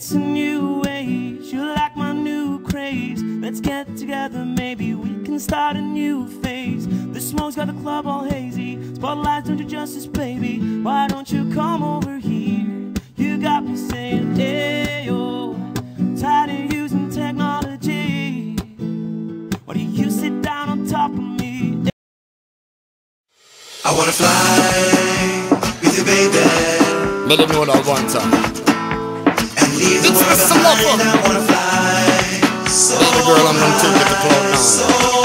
It's a new age, you like my new craze. Let's get together, maybe we can start a new phase. The smoke's got the club all hazy. Spotlights don't do justice, baby. Why don't you come over here? You got me saying, hey, yo. Tired of using technology. Why do you sit down on top of me? I wanna fly with you, baby, Let them know that one time. The wanna Baby girl, I'm gonna take you to cloud nine. so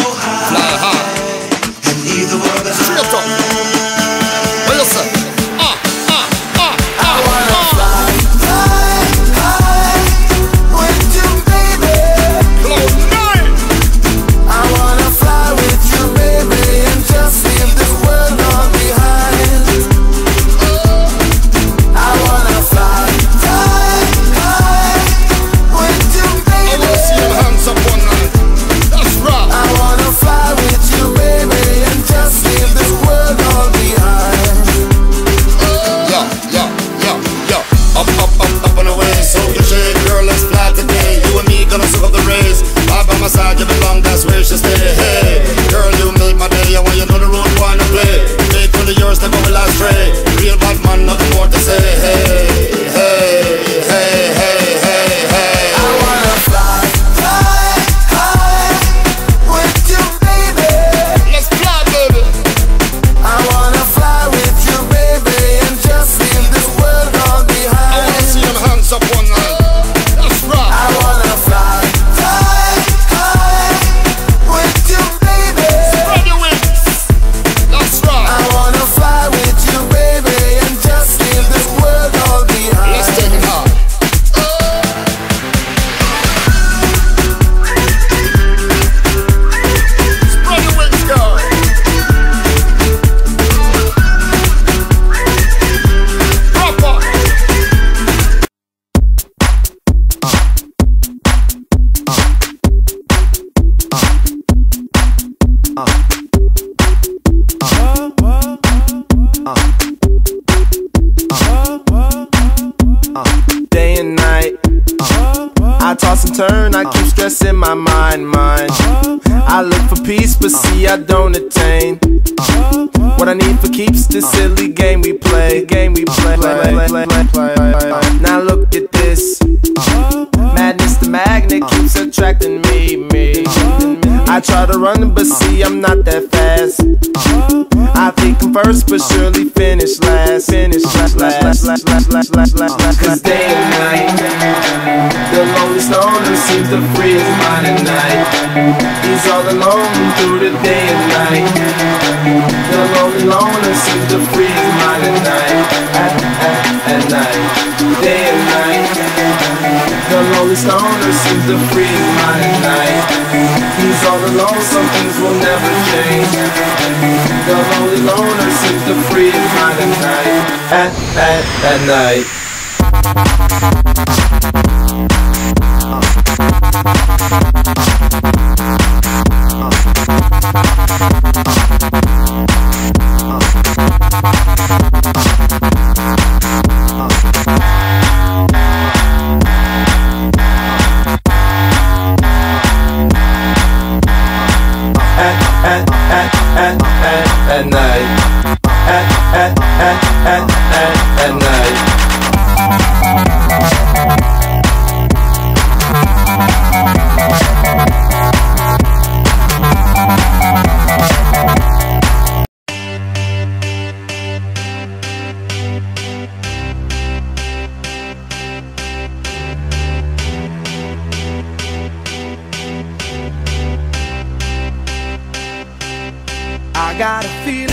night. Uh, I toss and turn, I keep stressing my mind, mind. I look for peace, but see I don't attain. What I need for keeps this silly game we play, game we play. Now look at this. Madness, the magnet keeps attracting me, me. Try to run, but see I'm not that fast. I think I'm first, but surely finish last. Finish last, last, last, last, last, last, last, last. Cause day and night, the lonely stoner seems to free his mind at night. He's all alone through the day and night. The lonely loner seems to free his The lonely stoner seems to free at night. He's all alone, some things will never change. The lonely loner seems to free at night. At, at, at night. At,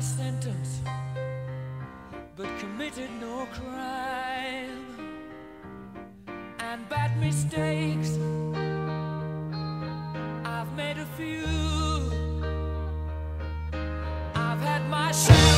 sentence, but committed no crime. And bad mistakes, I've made a few. I've had my shells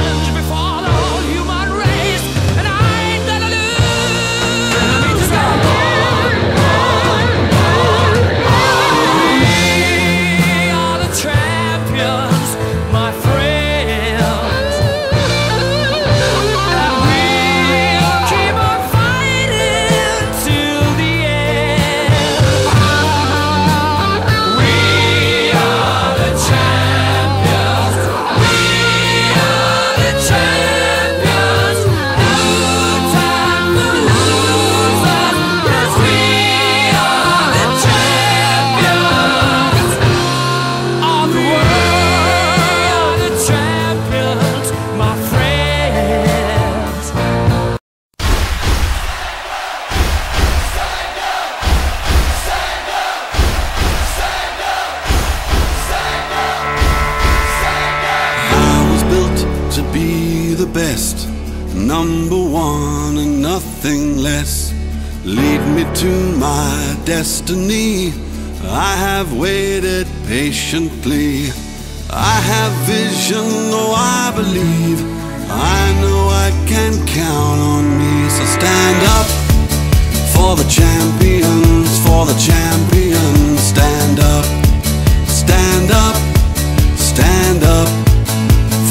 best, number one and nothing less. Lead me to my destiny. I have waited patiently. I have vision, oh, I believe. I know I can count on me. So stand up for the champions, for the champions. Stand up, stand up, stand up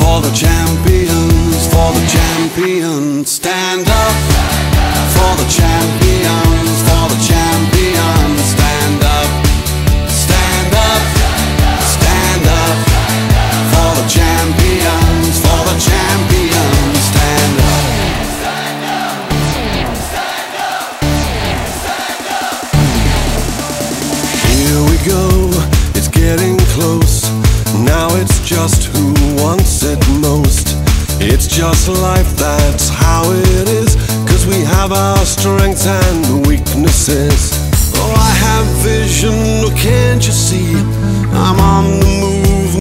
for the champions, for the champions. Stand up for the champions, for the champions. Stand up, stand up, stand up for the champions, for the champions. Stand up. Here we go, it's getting close. Now it's just It's just life, that's how it is. Cause we have our strengths and weaknesses. Oh, I have vision, oh, can't you see? I'm on